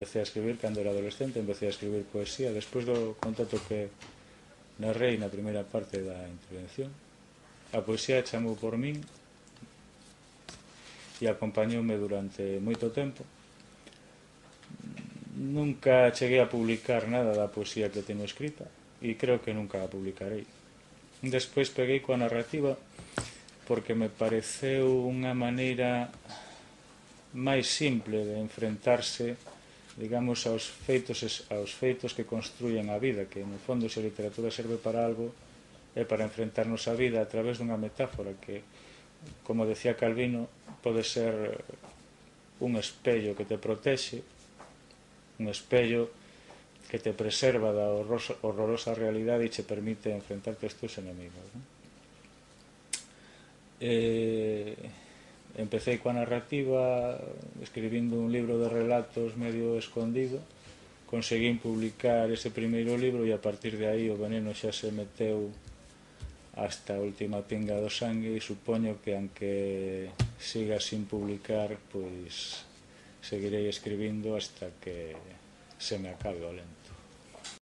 Empecé a escribir cando era adolescente, empecé a escribir poesía despois do contacto que narrei na primeira parte da intervención. A poesía chamou por min e acompañoume durante moito tempo. Nunca cheguei a publicar nada da poesía que teño escrita e creo que nunca a publicarei. Despois peguei coa narrativa porque me pareceu unha maneira máis simple de enfrentarse a digamos, aos feitos aos feitos que construyen a vida, que no fondo se a literatura serve para algo é para enfrentarnos a vida a través dunha metáfora que, como decía Calvino, pode ser un espello que te protexe, un espello que te preserva da horrorosa, horrorosa realidade e che permite enfrentarte aos teus enemigos. Non? Eh, Empecé coa narrativa escribindo un libro de relatos medio escondido. Conseguín publicar ese primeiro libro e a partir de aí o veneno xa se meteu hasta a última pinga do sangue e supoño que aunque siga sin publicar, pois seguirei escribindo hasta que se me acabe o lento.